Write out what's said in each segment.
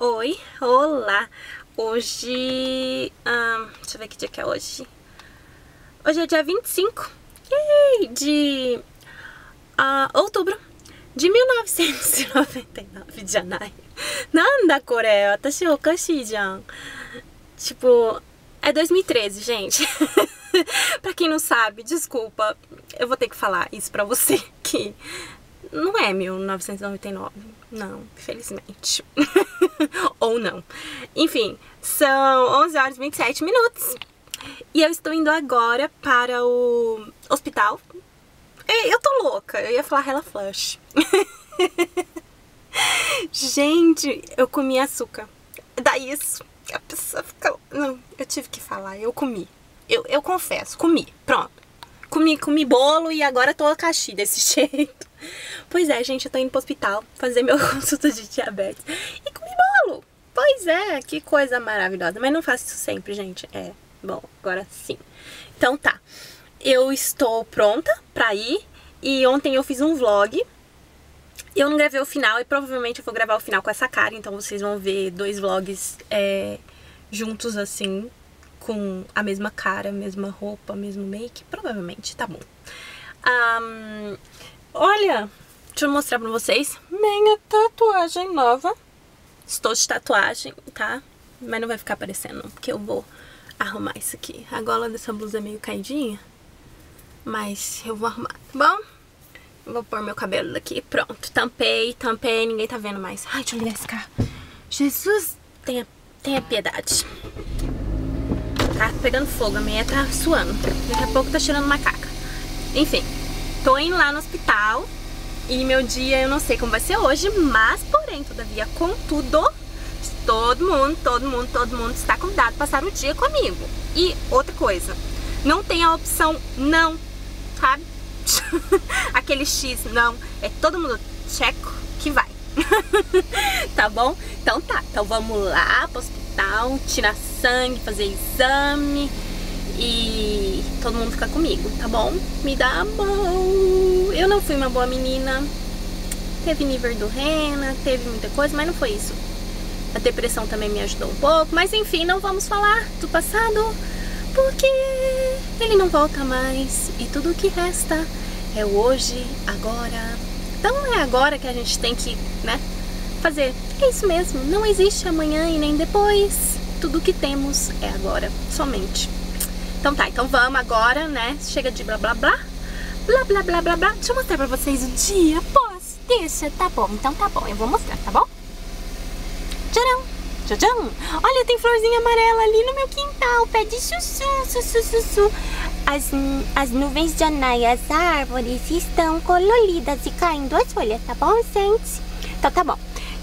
Oi, olá! Hoje. Hum, deixa eu ver que dia que é hoje. Hoje é dia 25 yay, de uh, outubro de 1999 じゃない。なんだこれ私おかしいじゃん。Tipo, é 2013, gente. pra quem não sabe, desculpa, eu vou ter que falar isso pra você que não é 1999. Não, felizmente. Ou não. Enfim, são 11 horas e 27 minutos. E eu estou indo agora para o hospital. Eu tô louca, eu ia falar Hella Flush. Gente, eu comi açúcar. Daí isso, a pessoa fica... Não, eu tive que falar, eu comi. Eu, eu confesso, comi, pronto. Comi, comi bolo e agora tô a caixi desse jeito. Pois é, gente, eu tô indo pro hospital fazer meu consulta de diabetes. E comi bolo! Pois é, que coisa maravilhosa. Mas não faço isso sempre, gente. É, bom, agora sim. Então tá. Eu estou pronta pra ir. E ontem eu fiz um vlog. Eu não gravei o final e provavelmente eu vou gravar o final com essa cara. Então vocês vão ver dois vlogs é, juntos assim. Com a mesma cara, mesma roupa, mesmo make. Provavelmente, tá bom. Um, olha, deixa eu mostrar pra vocês. Minha tatuagem nova. Estou de tatuagem, tá? Mas não vai ficar aparecendo, porque eu vou arrumar isso aqui. A gola dessa blusa é meio caidinha. Mas eu vou arrumar, tá bom? Vou pôr meu cabelo daqui. Pronto, tampei, tampei. Ninguém tá vendo mais. Ai, deixa eu ligar esse carro. Jesus, tenha, tenha piedade. Tá pegando fogo. A minha tá suando. Daqui a pouco tá tirando macaca. Enfim, tô indo lá no hospital. E meu dia eu não sei como vai ser hoje, mas porém, todavia, contudo, todo mundo, todo mundo, todo mundo está convidado a passar o dia comigo. E outra coisa, não tem a opção não, sabe? Aquele X não, é todo mundo checo que vai. tá bom? Então tá, então vamos lá pro hospital, tirar sangue, fazer exame e todo mundo fica comigo, tá bom? Me dá a mão. Eu não fui uma boa menina. Teve nível do Rena, teve muita coisa, mas não foi isso. A depressão também me ajudou um pouco, mas enfim, não vamos falar do passado, porque ele não volta mais e tudo o que resta é o hoje, agora. Então é agora que a gente tem que, né, fazer. É isso mesmo, não existe amanhã e nem depois. Tudo o que temos é agora, somente. Então tá, então vamos agora, né? Chega de blá blá blá. Blá blá blá blá blá. Deixa eu mostrar pra vocês o dia. Posso? Deixa, tá bom. Então tá bom, eu vou mostrar, tá bom? Tcharam! Tcharam! Olha, tem florzinha amarela ali no meu quintal. Pé de sussu, sussu, sussu. As, as nuvens de anaia, as árvores estão coloridas e caindo as folhas, tá bom, gente? Então tá bom.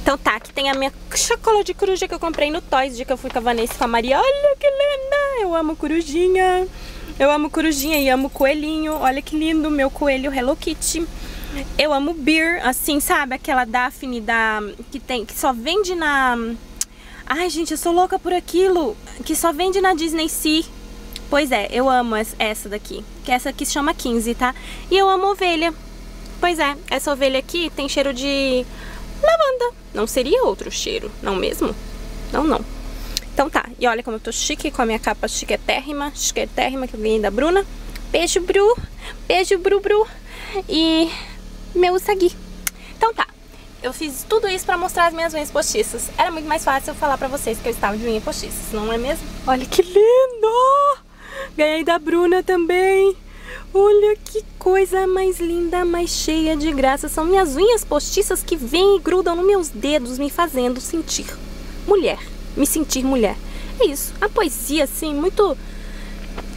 Então tá, aqui tem a minha chocolate de coruja que eu comprei no Toys, de que eu fui com a Vanessa e com a Maria. Olha que linda! Eu amo corujinha. Eu amo corujinha e amo coelhinho. Olha que lindo, meu coelho Hello Kitty. Eu amo Beer, assim, sabe? Aquela Daphne da, que, tem, que só vende na... Ai, gente, eu sou louca por aquilo. Que só vende na Disney Sea. Pois é, eu amo essa daqui. Que essa aqui se chama 15, tá? E eu amo ovelha. Pois é, essa ovelha aqui tem cheiro de Não seria outro cheiro, não mesmo? Não, não. Então tá, e olha como eu tô chique com a minha capa chiquetérrima, chiquetérrima que eu ganhei da Bruna. Beijo, Bru. Beijo, Bru, Bru. E meu sagui. Então tá, eu fiz tudo isso pra mostrar as minhas unhas postiças. Era muito mais fácil eu falar pra vocês que eu estava de unha postiças, não é mesmo? Olha que lindo! Ganhei da Bruna também. Olha que coisa mais linda, mais cheia de graça. São minhas unhas postiças que vêm e grudam nos meus dedos, me fazendo sentir mulher. Me sentir mulher. É isso. A poesia, assim, muito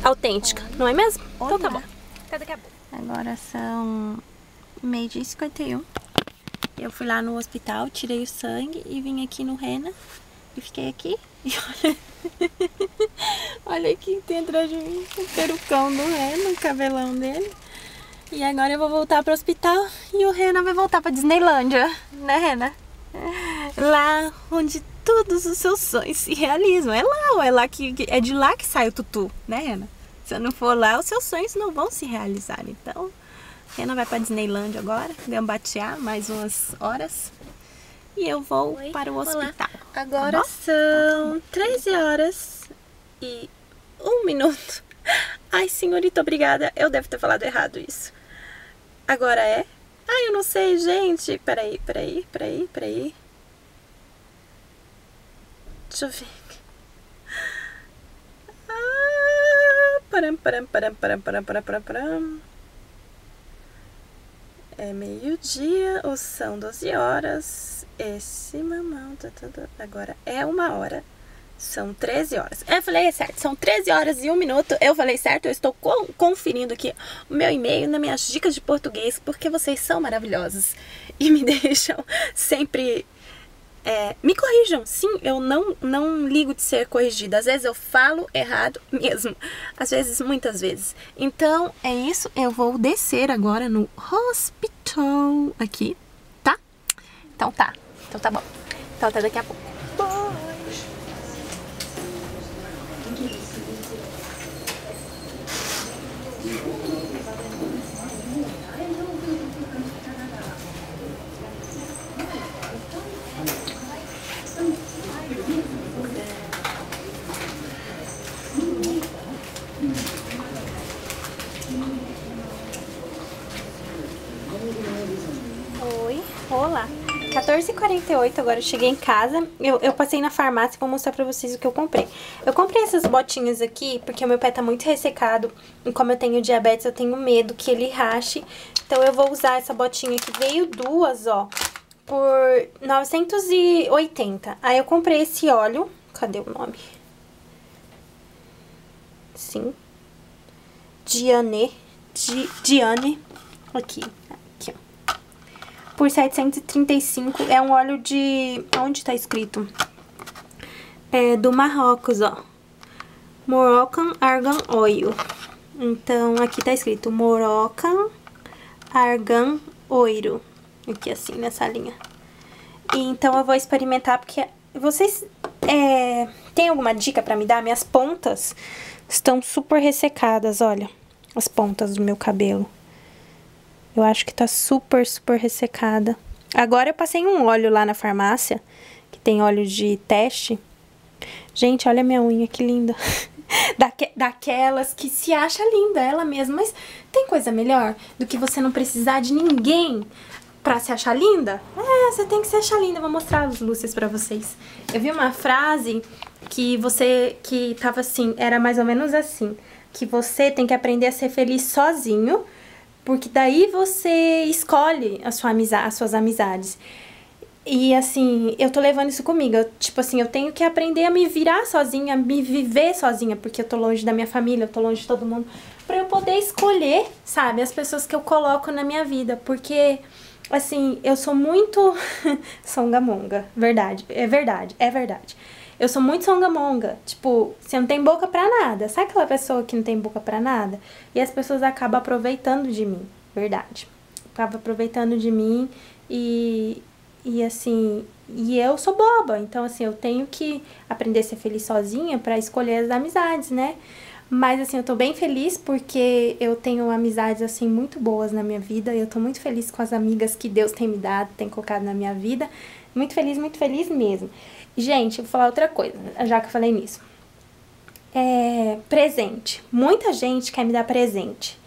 autêntica, não é mesmo? Então tá bom. Até daqui a pouco. Agora são meio-dia e 51. Eu fui lá no hospital, tirei o sangue e vim aqui no Rena. E fiquei aqui. E olha... olha aqui dentro de mim, o perucão do Rena, o cabelão dele. E agora eu vou voltar pro hospital e o Rena vai voltar pra Disneylândia, né, Rena? Lá onde todos os seus sonhos se realizam. É lá, é lá que é de lá que sai o tutu, né, Rena? Se eu não for lá, os seus sonhos não vão se realizar. Então, Rena vai pra Disneylândia agora, batear mais umas horas. E eu vou Oi, para o hospital. Olá. Agora são 13 horas e um minuto. Ai, senhorita, obrigada. Eu devo ter falado errado isso. Agora é? Ai, eu não sei, gente. Peraí, peraí, peraí, peraí. Deixa eu ver. Ah, param, param, param, param, param, param, param, param. É meio-dia ou são 12 horas? Esse mamão, tá, tá, tá. agora é uma hora. São 13 horas. Eu falei é certo, são 13 horas e um minuto. Eu falei certo, eu estou conferindo aqui o meu e-mail nas minhas dicas de português, porque vocês são maravilhosos e me deixam sempre. É, me corrijam, sim, eu não, não ligo de ser corrigida. Às vezes eu falo errado mesmo, às vezes, muitas vezes. Então é isso, eu vou descer agora no hospital aqui, tá? Então tá, então tá bom. Então até daqui a pouco. 14h48, agora eu cheguei em casa. Eu, eu passei na farmácia e vou mostrar pra vocês o que eu comprei. Eu comprei essas botinhas aqui porque o meu pé tá muito ressecado. E como eu tenho diabetes, eu tenho medo que ele rache. Então eu vou usar essa botinha que veio duas, ó, por 980. Aí eu comprei esse óleo. Cadê o nome? Sim. Diane. Di, Diane. Aqui por 735. É um óleo de... Onde tá escrito? É do Marrocos, ó. Moroccan Argan Oil. Então, aqui tá escrito Moroccan Argan Oil. Aqui assim, nessa linha. Então, eu vou experimentar porque vocês... É, tem alguma dica pra me dar? Minhas pontas estão super ressecadas, olha. As pontas do meu cabelo. Eu acho que tá super, super ressecada. Agora eu passei um óleo lá na farmácia, que tem óleo de teste. Gente, olha minha unha, que linda. Daque, daquelas que se acha linda, ela mesma. Mas tem coisa melhor do que você não precisar de ninguém pra se achar linda? É, você tem que se achar linda. Vou mostrar as luzes pra vocês. Eu vi uma frase que você, que tava assim, era mais ou menos assim. Que você tem que aprender a ser feliz sozinho porque daí você escolhe a sua amizade, as suas amizades. E assim, eu tô levando isso comigo. Eu, tipo assim, eu tenho que aprender a me virar sozinha, a me viver sozinha, porque eu tô longe da minha família, eu tô longe de todo mundo, para eu poder escolher, sabe, as pessoas que eu coloco na minha vida, porque assim, eu sou muito songamonga, verdade, é verdade, é verdade. Eu sou muito songamonga. Tipo, você não tem boca pra nada. Sabe aquela pessoa que não tem boca pra nada? E as pessoas acabam aproveitando de mim. Verdade. Acabam aproveitando de mim e, e assim. E eu sou boba. Então, assim, eu tenho que aprender a ser feliz sozinha para escolher as amizades, né? Mas assim, eu tô bem feliz porque eu tenho amizades assim muito boas na minha vida. Eu tô muito feliz com as amigas que Deus tem me dado, tem colocado na minha vida. Muito feliz, muito feliz mesmo. Gente, vou falar outra coisa, já que eu falei nisso. É, presente. Muita gente quer me dar presente.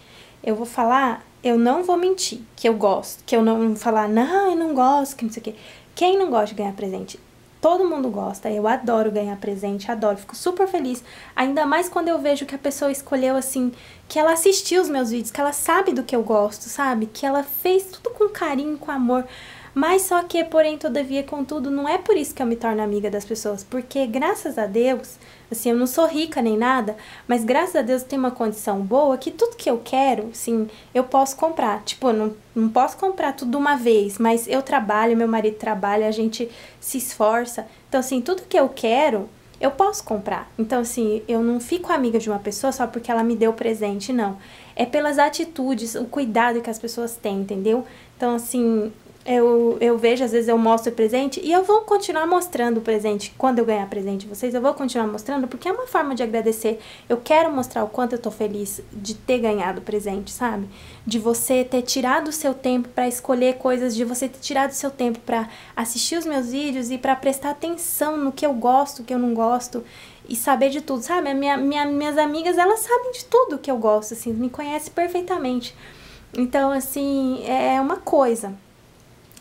Eu vou falar, eu não vou mentir, que eu gosto. Que eu não vou falar, não, eu não gosto, que não sei o quê. Quem não gosta de ganhar presente? Todo mundo gosta. Eu adoro ganhar presente, adoro. Fico super feliz. Ainda mais quando eu vejo que a pessoa escolheu assim, que ela assistiu os meus vídeos, que ela sabe do que eu gosto, sabe? Que ela fez tudo com carinho, com amor. Mas só que, porém, todavia, contudo, não é por isso que eu me torno amiga das pessoas, porque graças a Deus, assim, eu não sou rica nem nada, mas graças a Deus eu tenho uma condição boa que tudo que eu quero, sim, eu posso comprar. Tipo, eu não, não posso comprar tudo de uma vez, mas eu trabalho, meu marido trabalha, a gente se esforça. Então, assim, tudo que eu quero, eu posso comprar. Então, assim, eu não fico amiga de uma pessoa só porque ela me deu presente, não. É pelas atitudes, o cuidado que as pessoas têm, entendeu? Então, assim, eu, eu vejo, às vezes eu mostro o presente e eu vou continuar mostrando o presente. Quando eu ganhar presente de vocês, eu vou continuar mostrando porque é uma forma de agradecer. Eu quero mostrar o quanto eu tô feliz de ter ganhado o presente, sabe? De você ter tirado o seu tempo para escolher coisas, de você ter tirado o seu tempo para assistir os meus vídeos e para prestar atenção no que eu gosto, o que eu não gosto e saber de tudo, sabe? Minha, minha, minhas amigas, elas sabem de tudo que eu gosto, assim, me conhecem perfeitamente. Então, assim, é uma coisa.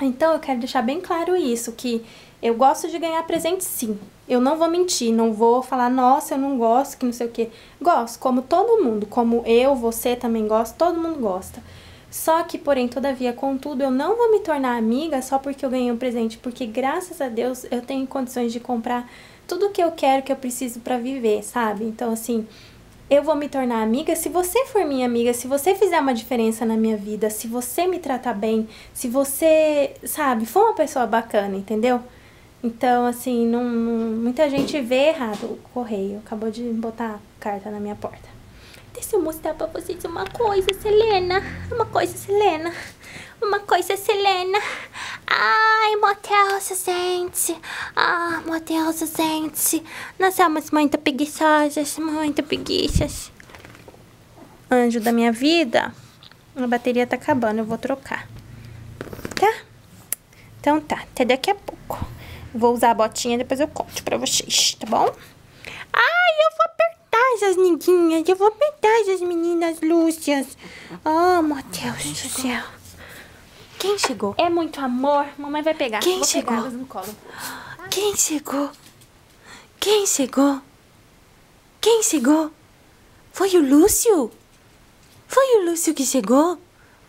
Então eu quero deixar bem claro isso, que eu gosto de ganhar presente sim. Eu não vou mentir, não vou falar, nossa, eu não gosto, que não sei o que. Gosto, como todo mundo, como eu, você também gosta, todo mundo gosta. Só que, porém, todavia, contudo, eu não vou me tornar amiga só porque eu ganhei um presente, porque graças a Deus eu tenho condições de comprar tudo o que eu quero, que eu preciso para viver, sabe? Então, assim, eu vou me tornar amiga se você for minha amiga, se você fizer uma diferença na minha vida, se você me tratar bem, se você, sabe, for uma pessoa bacana, entendeu? Então, assim, não, não, muita gente vê errado o correio. Acabou de botar carta na minha porta. Deixa eu mostrar pra vocês uma coisa, Selena. Uma coisa, Selena. Uma coisa, Selena. Ai, motel, gente. Ah, motel, gente. Nós somos muito preguiçosas, muito preguiças. Anjo da minha vida. A bateria tá acabando, eu vou trocar. Tá? Então tá, até daqui a pouco. Vou usar a botinha, depois eu conto pra vocês, tá bom? Ai, eu vou apertar essas ninguinhas, eu vou apertar essas meninas lúcias. Oh, meu Deus do céu. Quem chegou? É muito amor. Mamãe vai pegar. Quem Vou chegou? Pegar no colo. Quem chegou? Quem chegou? Quem chegou? Foi o Lúcio? Foi o Lúcio que chegou?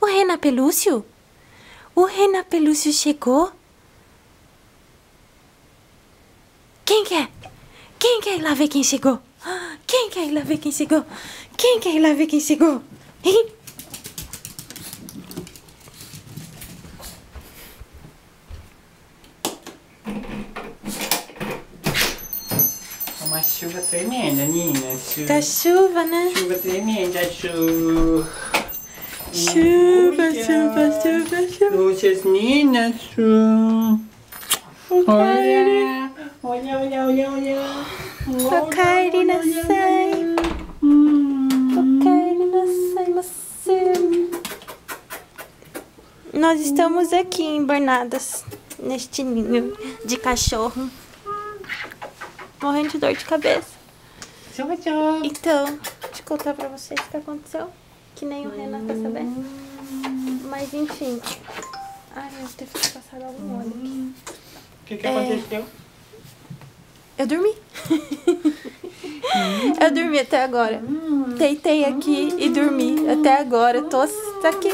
O Renan Pelúcio? O Renan Pelúcio chegou? Quem quer? Quem quer ir lá ver quem chegou? Quem quer ir lá ver quem chegou? Quem quer ir lá ver quem chegou? Hein? Uma chuva tremenda, Nina. Chuva, Tá chuva, né? chuva tremenda, chuva. Chuva, chuva, chuva, chuva. Lúcias, Nina, chuva. Olha, olha, olha, olha, olha. O Karina sai. O Karina sai, você. Nós estamos aqui embarnadas neste ninho de cachorro. Morrendo de dor de cabeça. Chuva, chuva. Então, deixa eu contar pra vocês o que aconteceu. Que nem o Renan tá sabendo. Mas enfim. Ai, eu devo ter passado algum óleo aqui. O que, que É. aconteceu? Eu dormi. eu dormi até agora. Deitei aqui e dormi até agora. Eu tô aqui.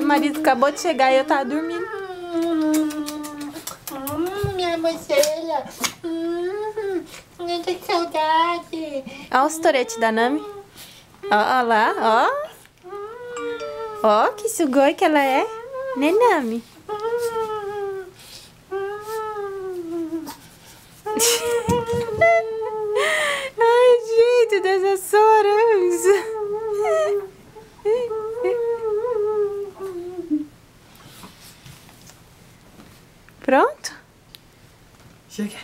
O marido acabou de chegar e eu tava dormindo. Hum, minha mocelha. Hum, com saudade. Olha os toretes da Nami. Ó, ó lá, ó. Ó, que sugoi que ela é. Né, Nami? Ai, gente, dessas horas. Pronto? Chega.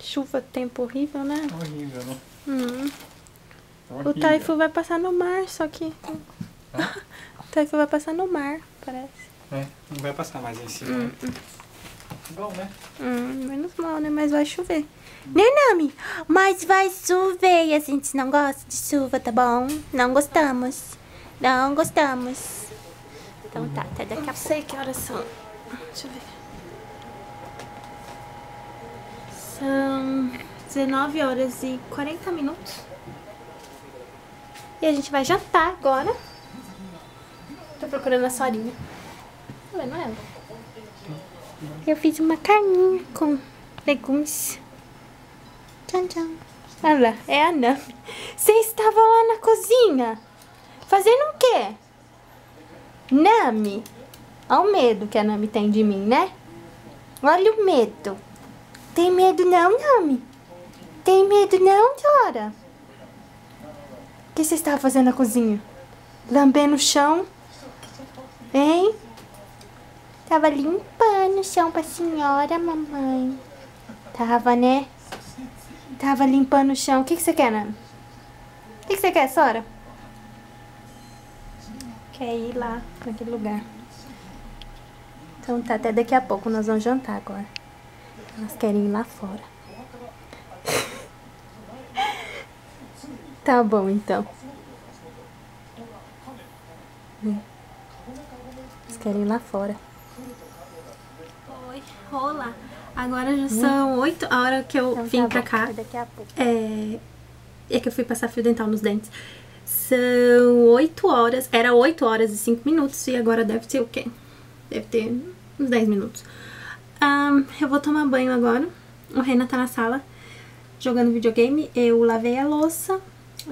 Chuva, tempo horrível, né? Horrível, né? Hum. O Horrível. Taifu vai passar no mar, só que. O Taifu vai passar no mar, parece. É, não vai passar mais em cima. né? Bom, né? Hum, menos mal, né? Mas vai chover. Né, Nami? Mas vai chover e a gente não gosta de chuva, tá bom? Não gostamos. Não gostamos. Então tá, até daqui a pouco. Não sei que horas são. Deixa eu ver. São 19 horas e 40 minutos. E a gente vai jantar agora. Tô procurando a Sorinha. Tá vendo ela? Eu fiz uma carninha com legumes. Tchau, tchau. Olha lá, é a Nami. Você estava lá na cozinha? Fazendo o quê? Nami? Olha o medo que a Nami tem de mim, né? Olha o medo. Tem medo não, Nami? Tem medo não, Dora? O que você estava fazendo na cozinha? Lambendo o chão? Hein? Tava limpando o chão pra senhora, mamãe. Tava, né? Tava limpando o chão. O que, que você quer, Nami? O que, que você quer, Sora? Quer ir lá, naquele lugar. Então tá, até daqui a pouco nós vamos jantar agora. Elas querem ir lá fora. Tá bom, então. Elas querem ir lá fora. Oi, olá. Agora já são oito a hora que eu Então vim tá pra bom, cá. até Daqui a pouco. É, é que eu fui passar fio dental nos dentes. São 8 horas. Era 8 horas e 5 minutos. E agora deve ter o quê? Deve ter uns 10 minutos. Ahn, eu vou tomar banho agora. O Renan tá na sala jogando videogame. Eu lavei a louça,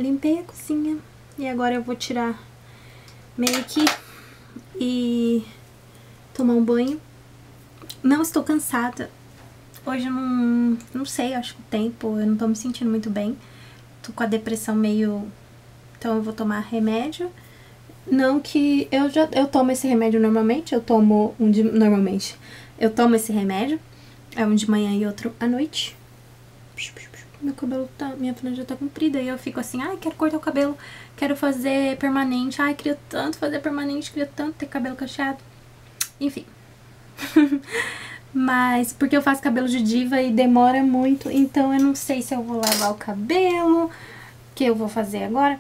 limpei a cozinha. E agora eu vou tirar make e tomar um banho. Não estou cansada. Hoje eu não, não sei, acho que o tempo, eu não tô me sentindo muito bem. Tô com a depressão meio. Então eu vou tomar remédio. Não que eu já eu tomo esse remédio normalmente, eu tomo um de normalmente. Eu tomo esse remédio, é um de manhã e outro à noite. Meu cabelo tá, minha franja tá comprida e eu fico assim, ai, quero cortar o cabelo, quero fazer permanente, ai, queria tanto fazer permanente, queria tanto ter cabelo cacheado. Enfim. Mas porque eu faço cabelo de diva e demora muito, então eu não sei se eu vou lavar o cabelo, que eu vou fazer agora.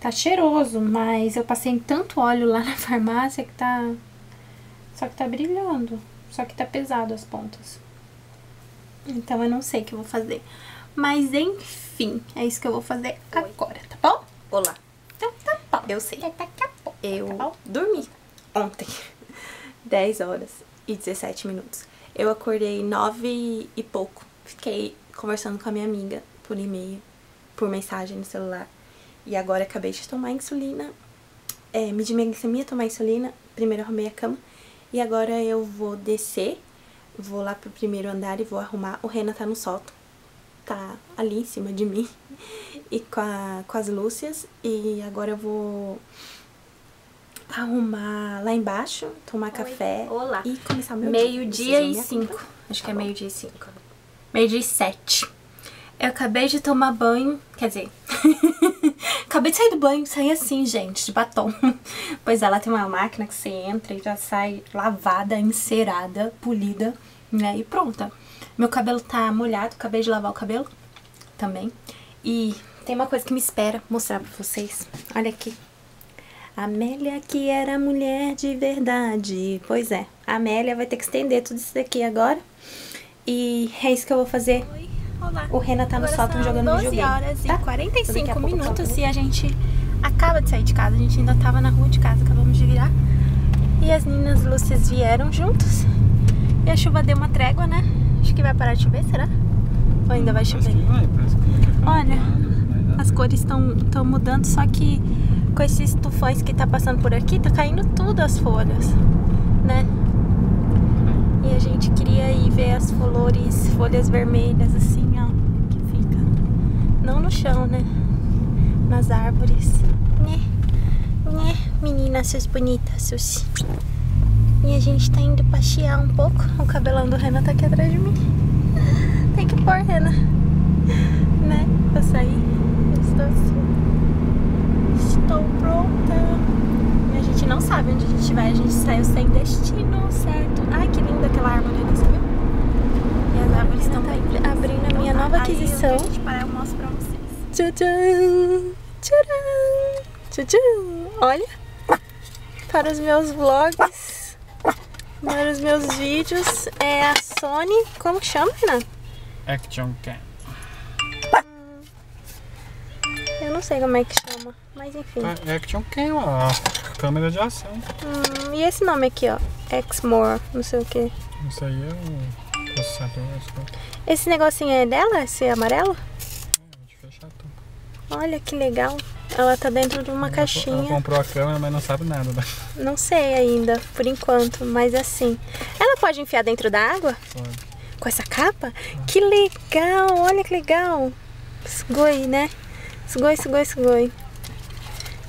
Tá cheiroso, mas eu passei tanto óleo lá na farmácia que tá. Só que tá brilhando. Só que tá pesado as pontas. Então eu não sei o que eu vou fazer. Mas enfim, é isso que eu vou fazer agora, tá bom? Olá, Então tá bom. eu sei. Até daqui a pouco. Eu Tá dormi ontem, 10 horas e 17 minutos. Eu acordei 9 e pouco. Fiquei conversando com a minha amiga por e-mail, por mensagem no celular. E agora acabei de tomar insulina, é, medir minha glicemia, tomar insulina. Primeiro arrumei a cama. E agora eu vou descer, vou lá pro primeiro andar e vou arrumar. O Renan tá no sótão, tá ali em cima de mim. E com, a, com as lúcias. E agora eu vou arrumar lá embaixo, tomar café Olá. e começar meu Meio-dia e Vocês vão me cinco. Acho que é meio-dia e cinco. Meio-dia e sete. Eu acabei de tomar banho. Quer dizer. acabei de sair do banho, saí assim, gente, de batom. Pois ela tem uma máquina que você entra e já sai lavada, encerada, polida, né? E pronta. Meu cabelo tá molhado, acabei de lavar o cabelo também. E tem uma coisa que me espera mostrar pra vocês. Olha aqui. Amélia que era mulher de verdade. Pois é, a Amélia vai ter que estender tudo isso daqui agora. E é isso que eu vou fazer. Oi, olá. O Renan tá no Agora sótão jogando 12 videogame. horas e tá? 45 Daqui a pouco eu minutos e a gente acaba de sair de casa. A gente ainda tava na rua de casa, acabamos de virar. E as meninas Lúcias vieram juntos. E a chuva deu uma trégua, né? Acho que vai parar de chover, será? Ou ainda vai chover? Olha, As cores estão tão mudando, só que com esses tufões que tá passando por aqui, tá caindo tudo as folhas, né? E a gente queria ir ver as flores, folhas vermelhas, assim, ó, que fica. Não no chão, né? Nas árvores. Né? Né? Meninas, seus bonitas, seus. E a gente tá indo passear um pouco. O cabelão do Renan tá aqui atrás de mim. Tem que pôr, Renan. Né? Pra sair. Eu estou assim. Estou pronta. E a gente não sabe onde a gente vai. A gente saiu sem destino, certo? Ai, que linda aquela árvore ali, você viu? E as árvores estão bem abrindo a minha nova aquisição. Aí, a gente parar, eu mostro pra vocês. Tcharam! Tchadam! Olha! Para os meus vlogs, os meus vídeos, é a Sony. Como que chama, Renan? Action Cam. Eu não sei como é que chama, mas enfim. É Action Cam, ó. Câmera de ação. Hum, e esse nome aqui, ó? Exmore, não sei o que. Isso aí é o processador. é Esse negocinho é dela? Esse amarelo? de fechar tudo. Olha que legal. Ela tá dentro de uma Ela caixinha. comprou a câmera, mas não sabe nada. Né? Não sei ainda, por enquanto, mas assim. Ela Ela pode enfiar dentro da água? Pode. Com essa capa? Que legal, olha que legal. Sugoi, né? Sugoi, sugoi, sugoi.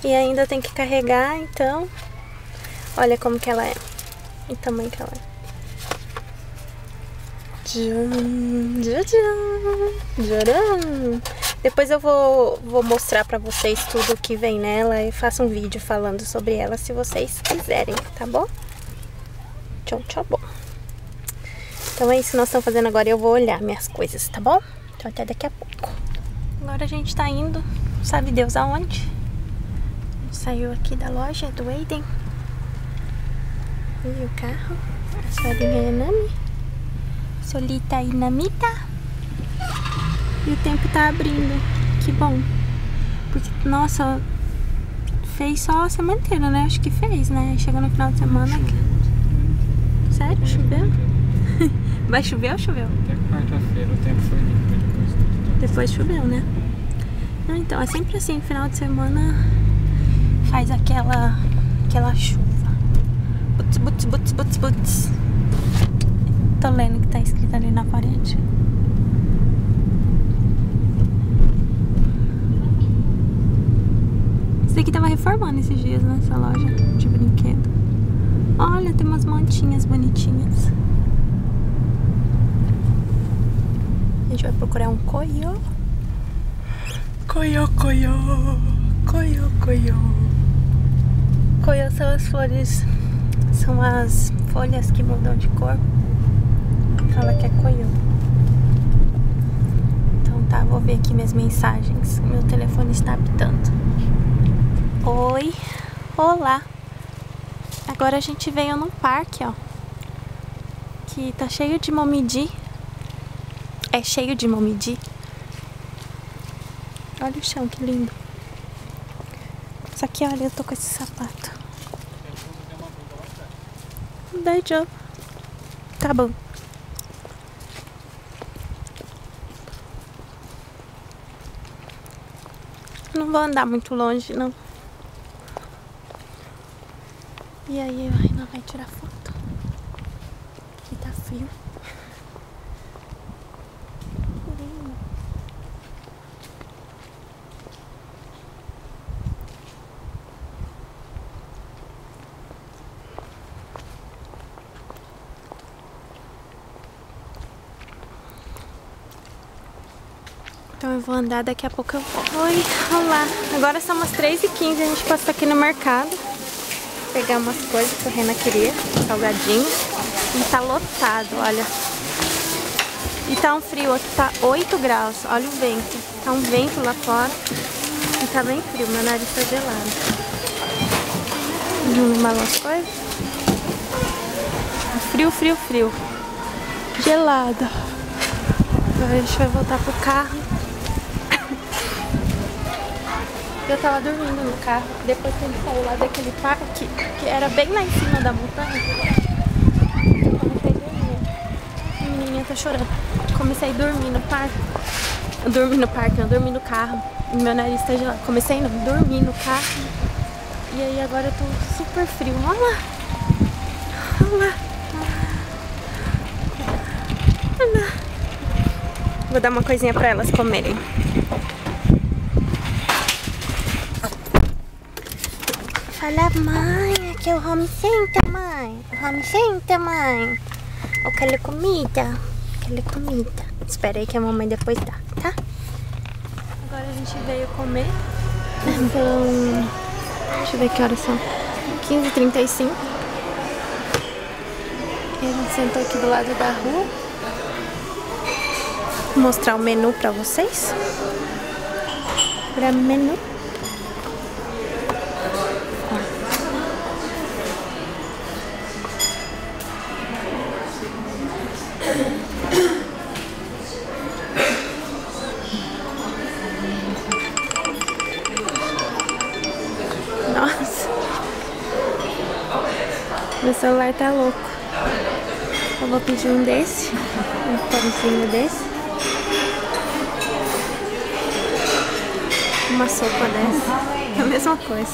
E ainda tem que carregar, então. Olha como que ela é. E o tamanho que ela é. Tchum, tchum, tcharam. Depois eu vou, vou mostrar pra vocês tudo que vem nela e faço um vídeo falando sobre ela se vocês quiserem, tá bom? Tchau, tchau, bom. Então é isso que nós estamos fazendo agora. Eu vou olhar minhas coisas, tá bom? Então até daqui a pouco. Agora a gente tá indo, sabe Deus aonde? Saiu aqui da loja do Aiden. E o carro. A senhorinha Yanami. Solita e Namita. E o tempo tá abrindo. Que bom. Porque, nossa, fez só a semana inteira, né? Acho que fez, né? Chegou no final de semana. Sério? Choveu? Vai chover ou choveu? Até quarta-feira o tempo foi limpo depois. Depois choveu, né? Não, então, é sempre assim, final de semana faz aquela aquela chuva. Buts, buts, buts, buts, buts. Tô lendo o que tá escrito ali na parede. Isso aqui tava reformando esses dias nessa loja de brinquedo. Olha, tem umas montinhas bonitinhas. A gente vai procurar um coiô. Coiô, coiô, coiô, coiô. Coiô são as flores, são as folhas que mudam de cor. Fala que é coiô. Então tá, vou ver aqui minhas mensagens. Meu telefone está apitando. Oi, olá. Agora a gente veio num parque, ó. Que tá cheio de momidi. É cheio de momidi. Olha o chão, que lindo. Só que olha, eu tô com esse sapato. Daijou. Tá bom. Não vou andar muito longe, não. E aí, ai, não vai tirar foto. Aqui tá frio. Então eu vou andar, daqui a pouco eu. Oi, olá. Agora são umas 3h15, a gente passou aqui no mercado. Pegar umas coisas que a Rena queria, salgadinho. E tá lotado, olha. E tá um frio, aqui tá 8 graus, olha o vento. Tá um vento lá fora. E tá bem frio, meu nariz tá gelado. Vamos embalar as coisas. Frio, frio, frio. Gelado. Agora a gente vai voltar pro carro. Eu tava dormindo no carro, depois que gente saiu lá daquele parque, que era bem lá em cima da montanha. A menininha tá chorando. Comecei a dormir no parque. Eu dormi no parque, eu dormi no carro. Meu nariz tá gelado. Comecei a dormir no carro. E aí agora eu tô super frio. Olha lá. Olha lá. Olha lá. Vou dar uma coisinha pra elas comerem. Fala, mãe, aqui é o home center, mãe. O home center, mãe. Eu quero comida. Quero comida. Espera aí que a mamãe depois dá, tá? Agora a gente veio comer. Então, deixa eu ver que horas são. 15h35. E a gente sentou aqui do lado da rua. Vou mostrar o menu pra vocês. Pra menu. Celular tá louco. Eu vou pedir um desse. Um pãozinho desse. Uma sopa dessa. É a mesma coisa.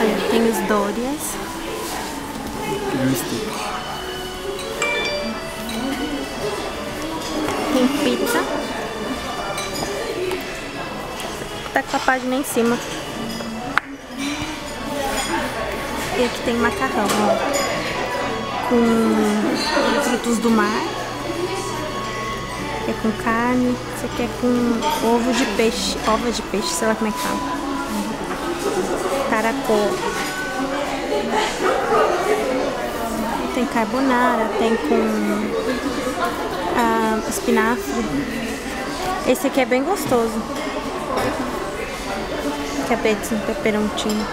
Aí tem os Dorias. Tem pizza. Tá com a página em cima. E aqui tem macarrão, ó. Com frutos do mar. É com carne. Esse aqui é com ovo de peixe. Ovo de peixe, sei lá como é que fala. Caracol. Tem carbonara, tem com ah, espinafre. Esse aqui é bem gostoso. Que é peperontinho.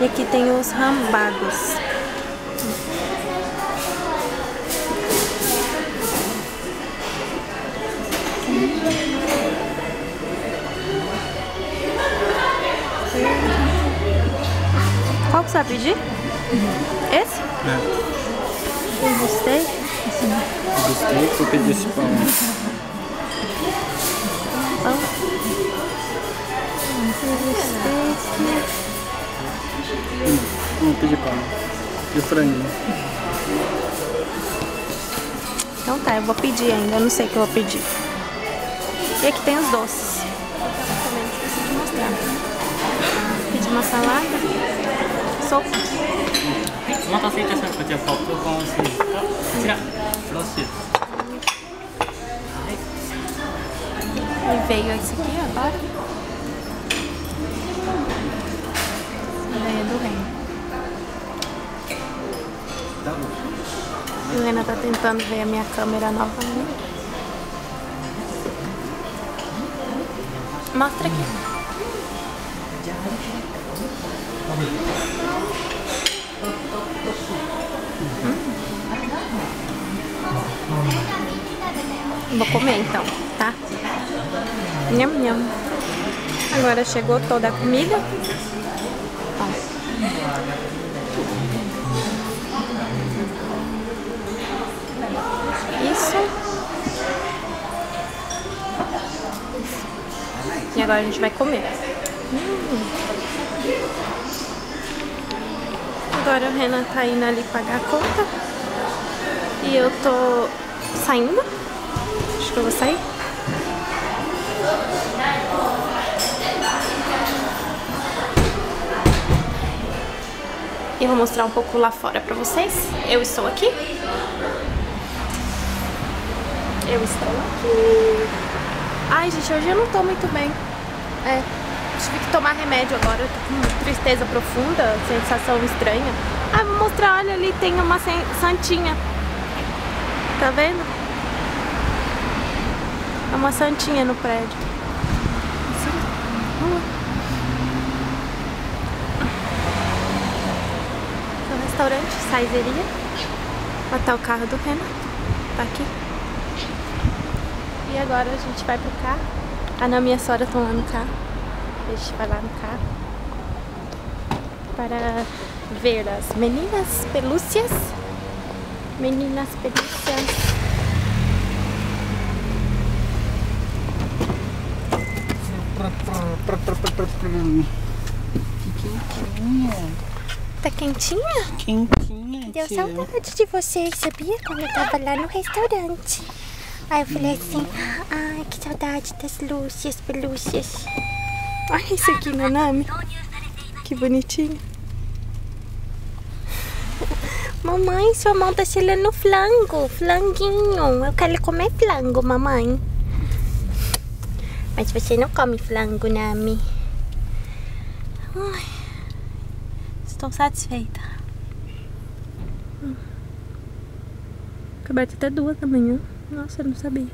E aqui tem os rambados. Qual que você vai pedir? Esse? É. Eu gostei. Gostei, vou pedir esse. Pão. Um pé de pão. De frango. Então tá, eu vou pedir ainda. Eu não sei o que eu vou pedir. E aqui tem os doces. Pedi uma salada. Sopa. Uma taça de chá para ter foto com os filhos. Tira. E veio esse aqui agora. Veio do reino. A Helena tá tentando ver a minha câmera novamente. Mostra aqui. Hum. Vou comer então, tá? Nham, nham. Agora chegou toda a comida. Agora a gente vai comer. Hum. Agora o Renan tá indo ali pagar a conta. E eu tô saindo. Acho que eu vou sair. E vou mostrar um pouco lá fora pra vocês. Eu estou aqui. Eu estou aqui. Ai, gente, hoje eu não tô muito bem. É, tive que tomar remédio agora. Tô com tristeza profunda, sensação estranha. Ah, vou mostrar, olha ali, tem uma santinha. Tá vendo? É uma santinha no prédio. Esse é o restaurante, saizeria. Tá o carro do Renan. Tá aqui. E agora a gente vai pro carro. A Ana e minha sogra estão lá no carro. A gente vai lá no carro. Para ver as meninas pelúcias. Meninas pelúcias. Tá quentinha? Quentinha, Deu saudade de vocês, sabia? Quando eu tava lá no restaurante. Aí eu falei assim, ai, que saudade das lúcias, pelúcias. Olha isso aqui, Nanami. Que bonitinho. Mamãe, sua mão tá selando flango, flanguinho. Eu quero comer flango, mamãe. Mas você não come flango, Nami. Ai, estou satisfeita. Acabaram até duas da manhã. Nossa, eu não sabia.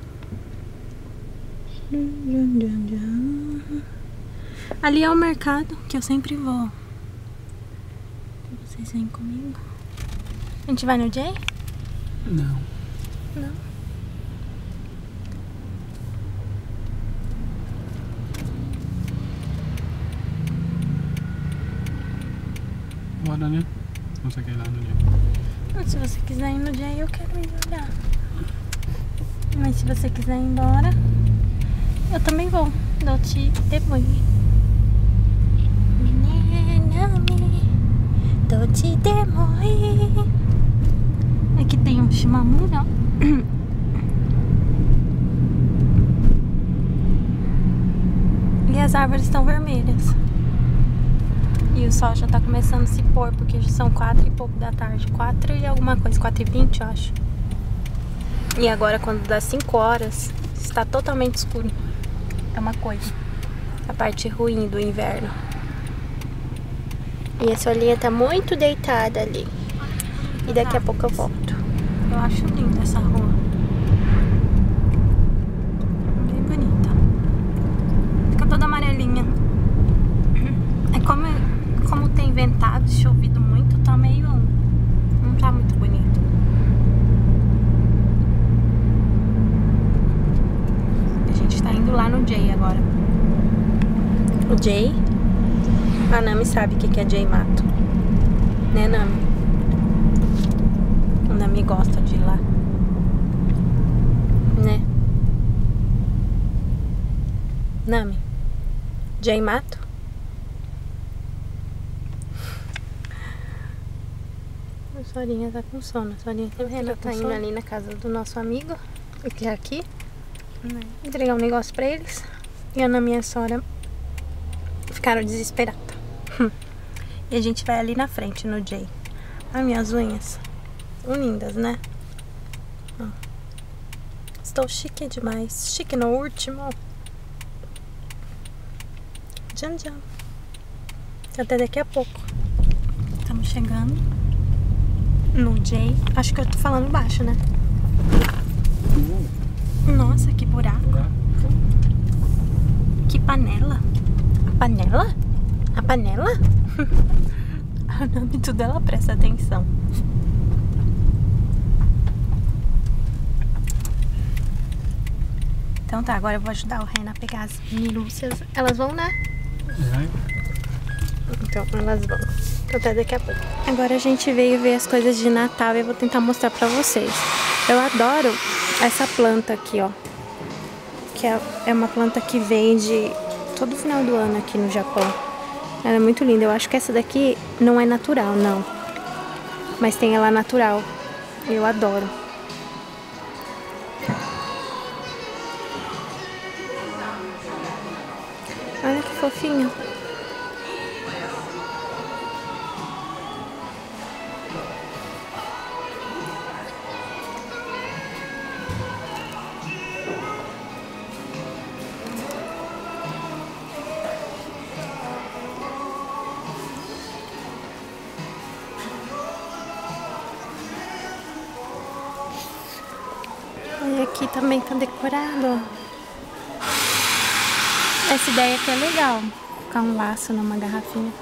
Ali é o mercado que eu sempre vou. Vocês vêm comigo? A gente vai no Jay? Não. Não. Bora, né? Você quer ir lá no. Ah, Se você quiser ir no Jay, eu quero ir olhar. Mas se você quiser ir embora, eu também vou. Dou te depois. Neném. medo de ter morrer. Aqui tem um chimamura. E as árvores estão vermelhas. E o sol já tá começando a se pôr, porque já são quatro e pouco da tarde. Quatro e alguma coisa, quatro e vinte, eu acho. E agora, quando dá cinco horas, está totalmente escuro. É uma coisa. A parte ruim do inverno. E a solinha tá muito deitada ali. E daqui a pouco eu volto. Eu acho linda essa rua. Bem bonita. Fica toda amarelinha. É como, como tem ventado, chovido muito, tá meio. Não tá muito bonito. A gente tá indo lá no Jay agora. O Jay? A Nami sabe o que é Jay Mato. Né, Nami? A Nami gosta de ir lá. Né? Nami? Jay Mato? A Sorinha tá com sono. A Sorinha tá, Renan tá indo ali na casa do nosso amigo, que é aqui. Entregar um negócio pra eles. E a Nami e a Sora ficaram desesperadas. E a gente vai ali na frente, no Jay. As minhas unhas. Lindas, né? Ó. Estou chique demais. Chique no último. Tcham, tcham. Até daqui a pouco. Estamos chegando no Jay. Acho que eu tô falando baixo, né? Nossa, que buraco. Que panela. A panela? A panela? o nome tudo ela presta atenção. Então tá, agora eu vou ajudar o Ren a pegar as minúcias. Elas vão, né? Então elas vão. Então até daqui a pouco. Agora a gente veio ver as coisas de Natal e eu vou tentar mostrar pra vocês. Eu adoro essa planta aqui, ó. Que é, é uma planta que vende todo final do ano aqui no Japão. Ela é muito linda. Eu acho que essa daqui não é natural, não. Mas tem ela natural. Eu adoro. Olha que fofinho. É legal. Colocar um laço numa garrafinha.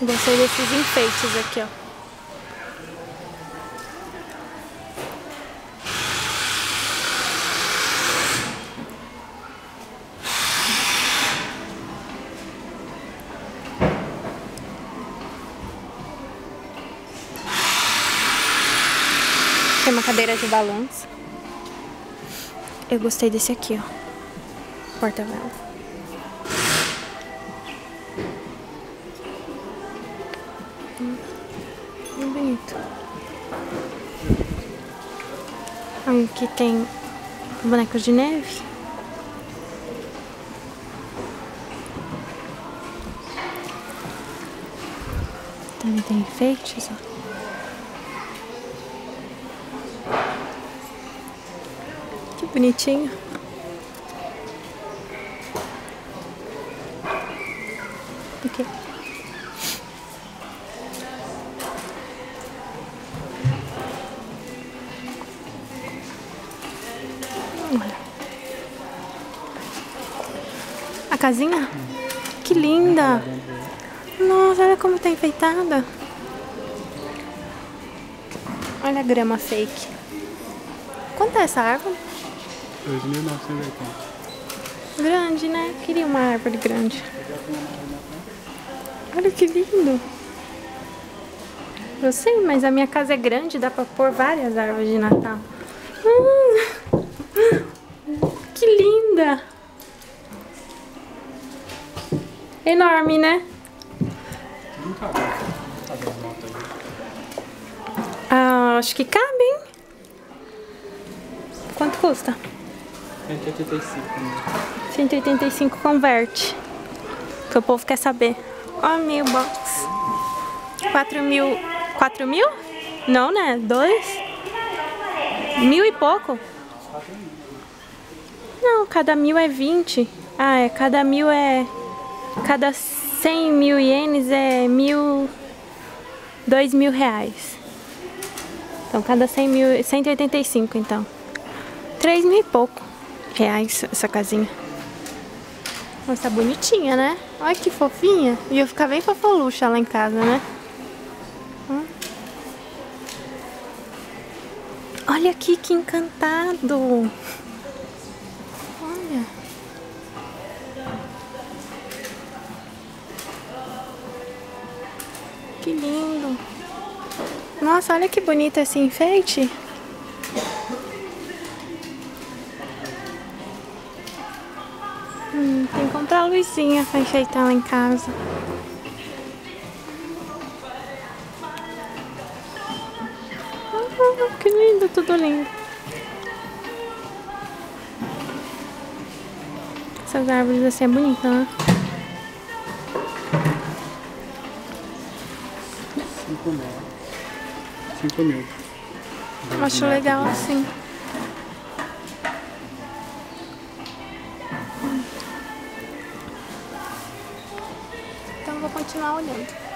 Gostei desses enfeites aqui, ó. Tem uma cadeira de balanço. Eu gostei desse aqui, ó porta-vela. Hum, bem bonito. Aqui tem bonecos de neve. Também tem enfeites, ó. Que bonitinho. Casinha? Que linda! Nossa, olha como tá enfeitada. Olha a grama fake. Quanto é essa árvore? 2.980. Grande, né? Queria uma árvore grande. Olha que lindo. Eu sei, mas a minha casa é grande, dá pra pôr várias árvores de Natal. Hum, que linda! Enorme, né? Ah, acho que cabe, hein? Quanto custa? 185 né? 185 converte. Que o povo quer saber. Ó, mil box. 4 mil. 4 mil? Não, né? Dois? Mil e pouco? Não, cada mil é 20. Ah, é. Cada mil é. Cada 100 mil ienes é mil. Dois mil reais. Então, cada 100 mil. 185, então. 3 mil e pouco reais essa casinha. Mas tá bonitinha, né? Olha que fofinha. E eu ficar bem fofolucha lá em casa, né? Hum. Olha aqui que encantado. Nossa, olha que bonito esse enfeite. Hum, tem que comprar luzinha pra enfeitar lá em casa. Ah, que lindo, tudo lindo. Essas árvores assim é bonita, né? 5 mil. Eu Acho legal assim. Então vou continuar olhando.